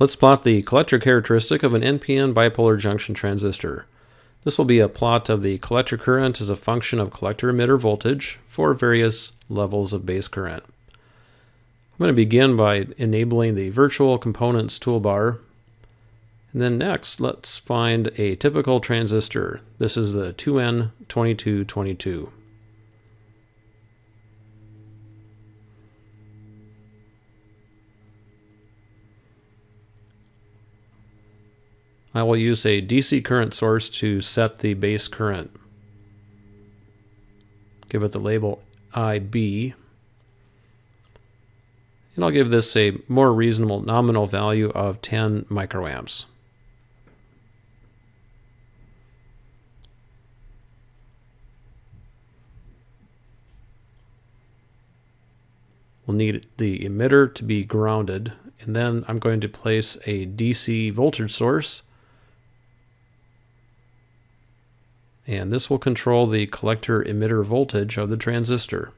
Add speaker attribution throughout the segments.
Speaker 1: Let's plot the collector characteristic of an NPN bipolar junction transistor. This will be a plot of the collector current as a function of collector emitter voltage for various levels of base current. I'm going to begin by enabling the virtual components toolbar. And then next, let's find a typical transistor. This is the 2N2222. I will use a DC current source to set the base current. Give it the label IB. And I'll give this a more reasonable nominal value of 10 microamps. We'll need the emitter to be grounded, and then I'm going to place a DC voltage source and this will control the collector emitter voltage of the transistor.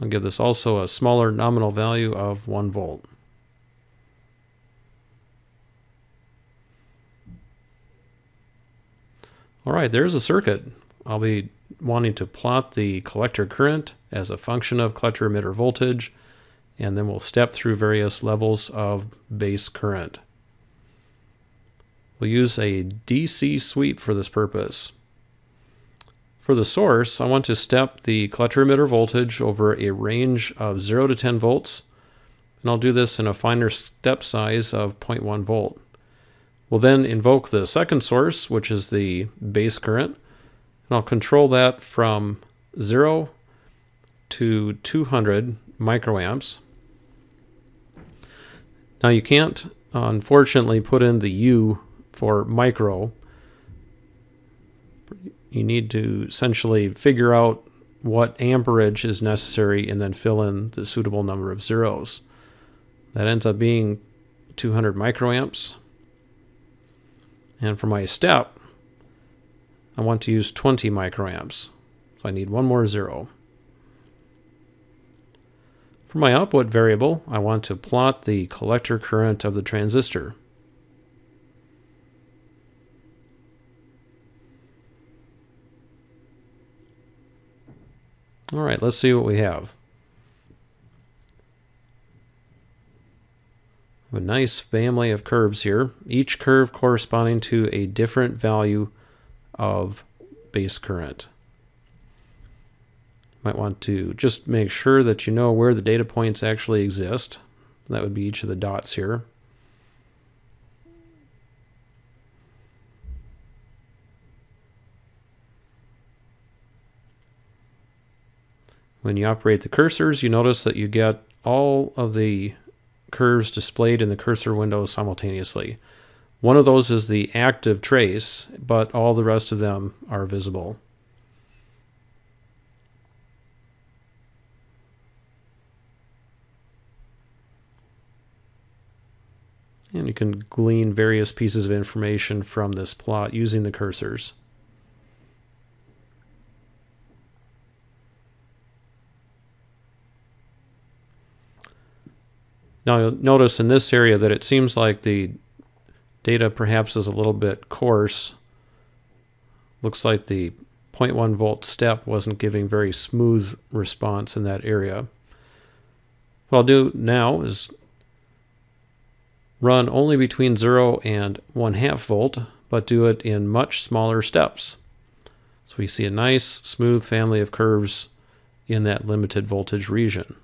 Speaker 1: I'll give this also a smaller nominal value of 1 volt. Alright, there's a circuit. I'll be wanting to plot the collector current as a function of collector emitter voltage, and then we'll step through various levels of base current. We'll use a DC sweep for this purpose. For the source, I want to step the collector emitter voltage over a range of 0 to 10 volts, and I'll do this in a finer step size of 0.1 volt. We'll then invoke the second source, which is the base current, and I'll control that from 0 to 200 microamps. Now you can't, unfortunately, put in the U for micro, you need to essentially figure out what amperage is necessary and then fill in the suitable number of zeros. That ends up being 200 microamps. And for my step, I want to use 20 microamps. So I need one more zero. For my output variable, I want to plot the collector current of the transistor. All right, let's see what we have. A nice family of curves here, each curve corresponding to a different value of base current. Might want to just make sure that you know where the data points actually exist. That would be each of the dots here. When you operate the cursors, you notice that you get all of the curves displayed in the cursor window simultaneously. One of those is the active trace, but all the rest of them are visible. And you can glean various pieces of information from this plot using the cursors. Now you'll notice in this area that it seems like the data perhaps is a little bit coarse. Looks like the 0.1 volt step wasn't giving very smooth response in that area. What I'll do now is run only between 0 and 1 half volt, but do it in much smaller steps. So we see a nice smooth family of curves in that limited voltage region.